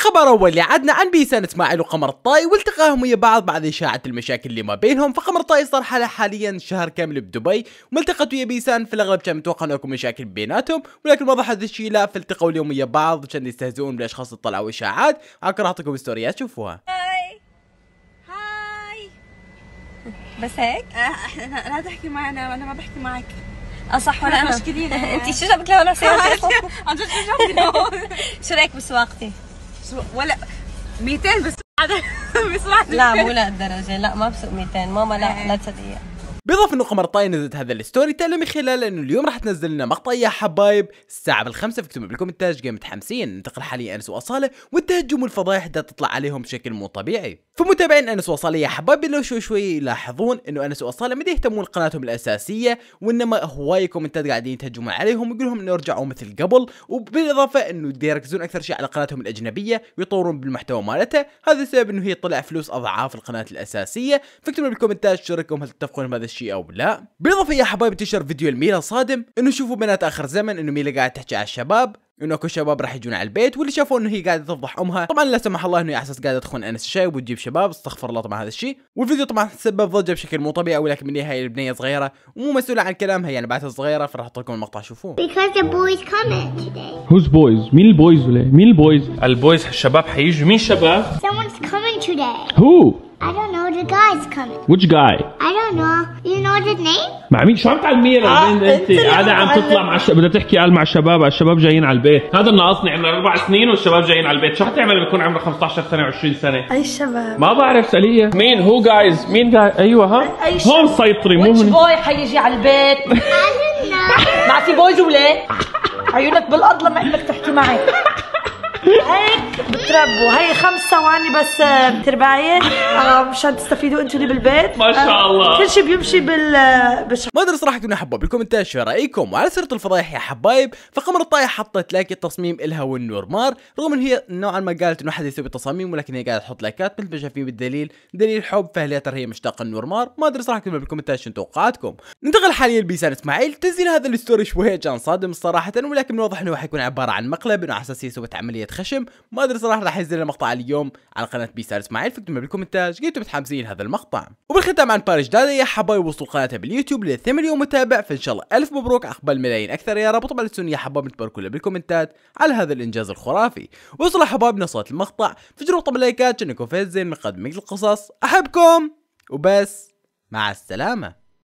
الخبر الأول اللي عدنا عن بيسان إسماعيل وقمر الطاي والتقاهم ويا بعض بعد إشاعة المشاكل اللي ما بينهم. فقمر الطاي صار حالها حاليا شهر كامل بدبي وملتقت ويا بيسان في الأغلب كان متوقع أنه يكون مشاكل بيناتهم ولكن وضح هذا الشيء لا فالتقوا اليوم ويا بعض كان يستهزئون بالأشخاص اللي طلعوا إشاعات. راح أعطيكم ستوريات شوفوها. هاي هاي. بس هيك؟ آه، لا تحكي معنا أنا ما بحكي معك. آه صح ولا أنا. أنا. أنت شو جابك لهون عن جد شو جابني شو رأيك بسواقتي؟ ولا 200 بس بسمع لا مو لهالدرجة. لا ما بسوق 200 ماما لا لا تصدقيها. بالاضافه إنه قمر طاي نزلت هذا ال story تالا من خلال إنه اليوم راح تنزل لنا مقطع يا حبايب الساعة بالخمسة. فاكتبوا بالكومنتات جاي متحمسين. ننتقل حاليا أنس وأصالة والتهجم والفضايح دا تطلع عليهم بشكل مو طبيعي. فمتابعين أنس وأصالة يا حبايب بلشوا شوي شوي يلاحظون إنه أنس وأصالة ما يهتمون قناتهم الأساسية وإنما هواي كومنتات قاعدين يتهجمون عليهم ويقول لهم إنه رجعوا مثل قبل. وبالإضافة إنه يركزون أكثر شيء على قناتهم الأجنبية ويطورون بالمحتوى مالتها هذا السبب إنه هي طلع فلوس أضعاف القناه الأساسية. فاكتبوا بالكومنتات شو رأيكم؟ هل تتفقون بهذا الشيء أو لا بالإضافة يا حبايب انتشر فيديو الميلا صادم إنه شوفوا بنات آخر زمن إنه ميلا قاعد تحكي على الشباب إنه أكو شباب راح يجون على البيت واللي شافوا إنه هي قاعدة تفضح أمها طبعا لا سمح الله إنه على أساس قاعدة تخون أنس الشايب وتجيب شباب استغفر الله طبعا هذا الشيء والفيديو طبعا سبب ضجة بشكل مو طبيعي ولكن بالنهاية البنية صغيرة ومو مسؤولة عن كلامها يعني بعدها صغيرة فراح أحط لكم المقطع شوفوه Because the boys coming today. Who's boys? مين ال boys ولا مين ال boys؟ ال boys الشباب حيجوا مين شباب؟ Someone's coming today. Who? I don't know. The guy's coming. Which guy? I don't know. You know the name? مع مين؟ شو عم تعلمينا آه، انت أنت اللي قاعدة عم. تطلع مع الشباب بدها تحكي قال مع الشباب الشباب جايين على البيت هذا اللي ناقصني عمره أربع سنين والشباب جايين على البيت شو حتعمل لما يكون عمره 15 سنة و20 سنة؟ أي شباب ما بعرف سالية مين هو جايز مين جاي أيوه ها أي شباب. هون سيطري مو ويتش هون بوي حيجي على البيت I don't know. ما في بويز ولا عيونك بالأرض لما انك تحكي معي هيك بتربوا. هي خمس ثواني بس آه، ترباية آه، مشان تستفيدوا أنتوا اللي بالبيت. ما شاء آه، الله. كل شيء بيمشي بال. ما أدري صراحة كنا حبوا بالكومنتات شو رأيكم؟ وعلى سيرة الفضايح يا حبايب فقمر الطايح حطت like لتصميم إلها ولنور مار. رغم إن هي نوعا ما قالت إنه حد يسوي تصاميم ولكن هي قاعدة تحط لايكات. مثل ما شايفين بالدليل دليل حب فهل يا ترى هي مشتاقة لنور مار. ما أدري صراحة كتبوا بالكومنتات شو توقعاتكم؟ ننتقل حاليا لبيسان إسماعيل. تنزيل هذا ال story شوية كان صادم صراحة ولكن من الواضح انه حيكون عبارة عن مقلب إنه على أساس هي سوت عملية خشم. ما أدري صراحة راح ينزل المقطع اليوم على قناة بيسان إسماعيل. فاكتبوا بالكومنتات كنتوا متحمسين لهذا المقطع. وبالختام عن بارج دادا يا حبايب وصلوا قناتها باليوتيوب ل 8 مليون متابع. فإن شاء الله ألف مبروك عقبال ملايين أكثر. يا رب وطبعا لا يا حبايب تباركوا له بالكومنتات على هذا الإنجاز الخرافي. وصلوا حبايبنا صوت المقطع. فجروا طبعا لايكات انكم فاز زين من قدم القصص. أحبكم وبس مع السلامة.